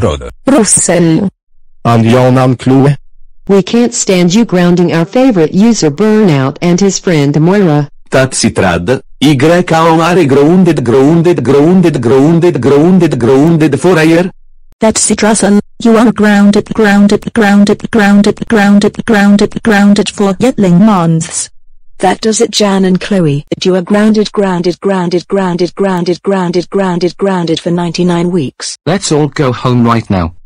Rode. Russell. And Jan and Chloe. We can't stand you grounding our favorite user Burnout and his friend Moira. Tatsitrad, Y are grounded grounded grounded grounded grounded grounded for a year. That's Citrason, you are grounded grounded grounded grounded grounded grounded grounded for Yetling months. That does it Jan and Chloe. You are grounded grounded grounded grounded grounded grounded grounded grounded for 99 weeks. Let's all go home right now.